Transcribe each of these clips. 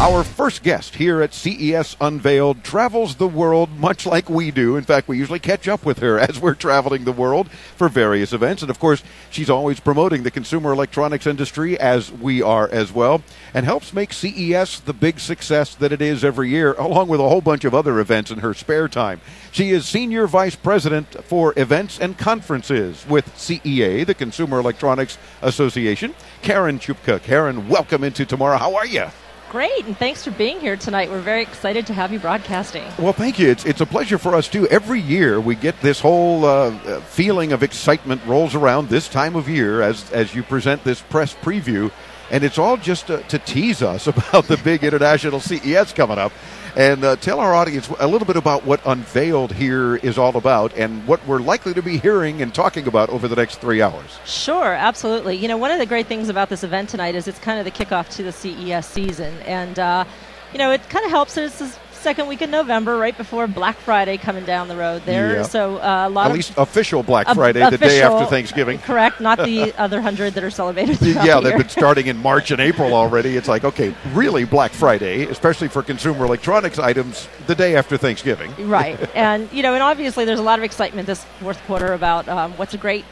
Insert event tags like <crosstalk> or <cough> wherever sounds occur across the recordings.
Our first guest here at CES Unveiled travels the world much like we do. In fact, we usually catch up with her <laughs> as we're traveling the world for various events. And of course, she's always promoting the consumer electronics industry as we are as well, and helps make CES the big success that it is every year, along with a whole bunch of other events in her spare time. She is Senior Vice President for Events and Conferences with CEA, the Consumer Electronics Association. Karen Chupka. Karen, welcome into tomorrow. How are you? Great, and thanks for being here tonight. We're very excited to have you broadcasting. Well, thank you. It's, it's a pleasure for us, too. Every year we get this whole uh, feeling of excitement rolls around this time of year as, as you present this press preview. And it's all just to, to tease us <laughs> about the big international CES coming up and uh, tell our audience a little bit about what Unveiled here is all about and what we're likely to be hearing and talking about over the next three hours. Sure, absolutely. You know, one of the great things about this event tonight is it's kind of the kickoff to the CES season. And, uh, you know, it kind of helps it's second week in November, right before Black Friday coming down the road there. Yeah. So uh, a lot At of least official Black Friday, the day after Thanksgiving. Correct, not the <laughs> other hundred that are celebrated. Yeah, the they've been starting in March and April already. It's like, okay, really Black Friday, especially for consumer electronics items, the day after Thanksgiving. right and you know and obviously there's a lot of excitement this fourth quarter about um, what's a great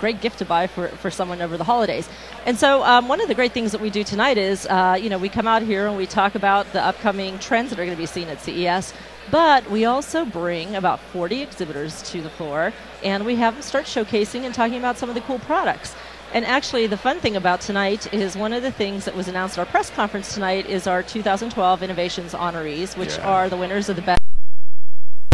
great gift to buy for, for someone over the holidays and so um, one of the great things that we do tonight is uh, you know we come out here and we talk about the upcoming trends that are going to be seen at ces but we also bring about 40 exhibitors to the floor and we have them start showcasing and talking about some of the cool products and actually, the fun thing about tonight is one of the things that was announced at our press conference tonight is our 2012 Innovations honorees, which Yeah. are the winners of the best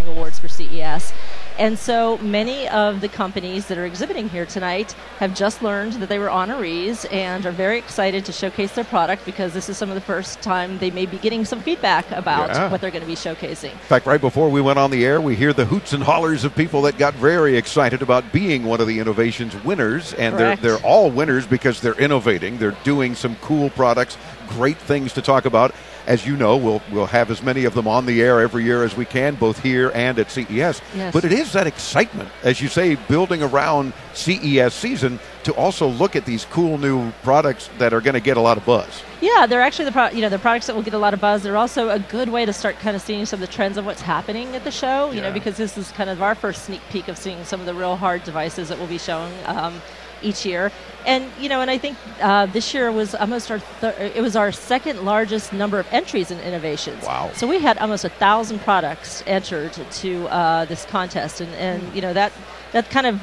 awards for CES. And so many of the companies that are exhibiting here tonight have just learned that they were honorees and are very excited to showcase their product because this is some of the first time they may be getting some feedback about Yeah. what they're going to be showcasing. In fact, right before we went on the air, we hear the hoots and hollers of people that got very excited about being one of the innovations winners, and they're they're all winners because they're innovating. They're doing some cool products, great things to talk about. As you know, we'll we'll have as many of them on the air every year as we can, both here and at CES. Yes. But it is that excitement, as you say, building around CES season to also look at these cool new products that are going to get a lot of buzz. Yeah, they're actually the pro- you know the products that will get a lot of buzz. They're also a good way to start kind of seeing some of the trends of what's happening at the show. You Yeah. know, because this is kind of our first sneak peek of seeing some of the real hard devices that we'll be showing um, each year. And you know, and I think uh, this year was almost our thir- it was our second largest number of entries in innovations. Wow. So we had almost a thousand products entered to uh, this contest, and and you know that that kind of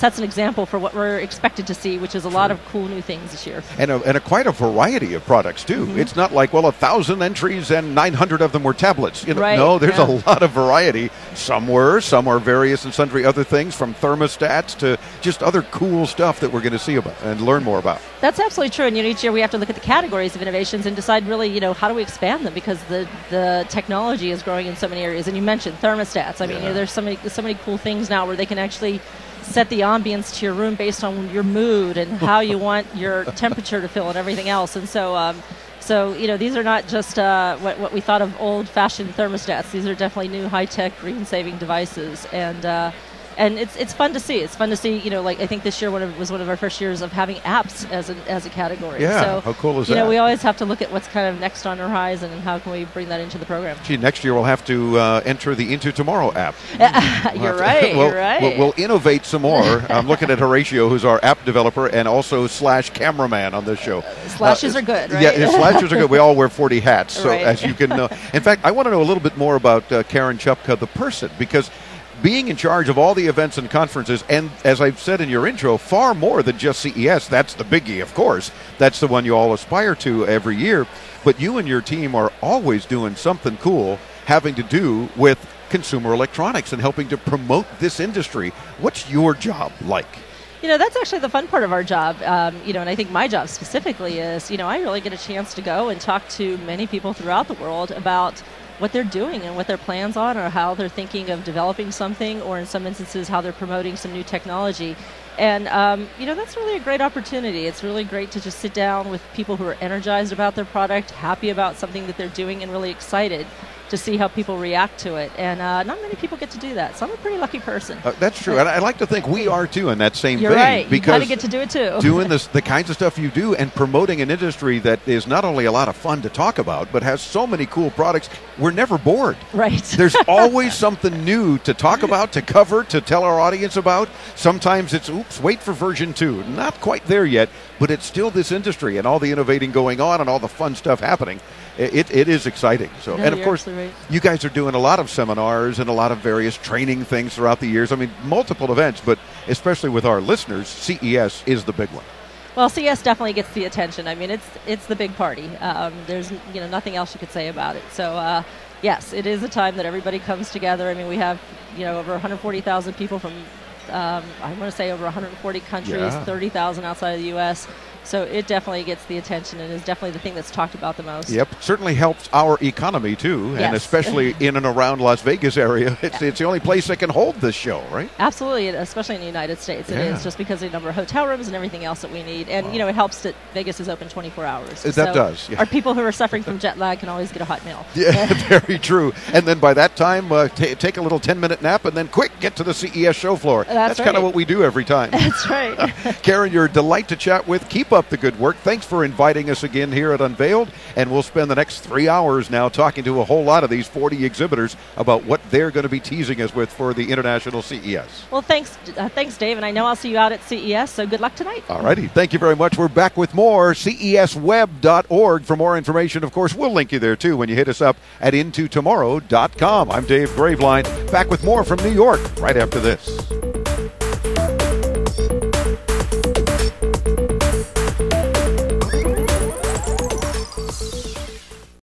sets an example for what we're expected to see, which is a lot of cool new things this year. and a, and a quite a variety of products too. Mm-hmm. It's not like well, a thousand entries and nine hundred of them were tablets. You know, Right, no, there's a lot of variety. Some were, some are various and sundry other things, from thermostats to just other cool stuff that we're going to see about and learn more about. That's absolutely true. And you know, each year we have to look at the categories of innovations and decide really, you know, how do we expand them because the, the technology is growing in so many areas. And you mentioned thermostats. I mean, you know, there's so many so many cool things now where they can actually set the ambience to your room based on your mood and how you <laughs> want your temperature to feel and everything else. And so. Um, so you know these are not just uh, what, what we thought of old-fashioned thermostats. These are definitely new, high-tech, green-saving devices, and uh, and it's it's fun to see. It's fun to see. You know, like I think this year one of, was one of our first years of having apps as a, as a category. Yeah, so, how cool is you that? know, we always have to look at what's kind of next on the horizon and how can we bring that into the program. Gee, next year we'll have to uh, enter the Into Tomorrow app. <laughs> you're We'll have to- right. <laughs> we'll, you're right. We'll, we'll innovate some more. I'm looking at Horatio, who's our app developer and also slash cameraman on this show. Slashes are good, right? Yeah, slashes are good. We all wear 40 hats, so <laughs> Right. as you can know. In fact, I want to know a little bit more about uh, Karen Chupka, the person, because being in charge of all the events and conferences, and as I've said in your intro, far more than just CES. That's the biggie, of course. That's the one you all aspire to every year. But you and your team are always doing something cool having to do with consumer electronics and helping to promote this industry. What's your job like? You know, that's actually the fun part of our job. Um, you know, and I think my job specifically is, you know, I really get a chance to go and talk to many people throughout the world about what they're doing and what their plans are or how they're thinking of developing something or in some instances how they're promoting some new technology. And, um, you know, that's really a great opportunity. It's really great to just sit down with people who are energized about their product, happy about something that they're doing, and really excited. To see how people react to it. And uh, not many people get to do that. So I'm a pretty lucky person. Uh, that's true, and I like to think we are too in that same You're vein. right. You Because gotta get to do it too. doing this, the kinds of stuff you do, and promoting an industry that is not only a lot of fun to talk about, but has so many cool products. We're never bored. Right. <laughs> There's always something new to talk about, to cover, to tell our audience about. Sometimes it's, oops, wait for version two. Not quite there yet, but it's still this industry and all the innovating going on and all the fun stuff happening. It, it is exciting. So, No, and of course, right. you guys are doing a lot of seminars and a lot of various training things throughout the years. I mean, multiple events, but especially with our listeners, CES is the big one. Well, CES definitely gets the attention. I mean, it's it's the big party. Um, there's you know nothing else you could say about it. So uh, yes, it is a time that everybody comes together. I mean, we have you know over 140,000 people from um, I want to say over 140 countries, Yeah. 30,000 outside of the U.S. So it definitely gets the attention and is definitely the thing that's talked about the most. Yep, certainly helps our economy too, and especially <laughs> in and around Las Vegas area. It's, it's the only place that can hold this show, right? Absolutely, especially in the United States, it Yeah. is just because of the number of hotel rooms and everything else that we need. And you know, it helps that Vegas is open 24 hours. That So does, yeah. Our people who are suffering from <laughs> jet lag can always get a hot meal. Yeah, <laughs> very true. And then by that time, uh, ta take a little 10 minute nap and then quick get to the CES show floor. That's That's right. kind of what we do every time. That's right. Karen, you're a delight to chat with. Keep up the good work. Thanks for inviting us again here at Unveiled. And we'll spend the next three hours now talking to a whole lot of these 40 exhibitors about what they're going to be teasing us with for the International CES. well, thanks, uh, thanks, Dave, and I know I'll see you out at CES. So good luck tonight. All righty. Thank you very much. We're back with more. CESweb.org for more information. Of course, we'll link you there too when you hit us up at intotomorrow.com. I'm Dave Graveline. Back with more from New York right after this.